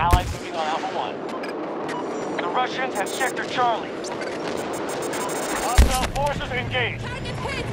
Allies moving on Alpha 1. The Russians have Sector Charlie. Hostile forces engaged. Target hit!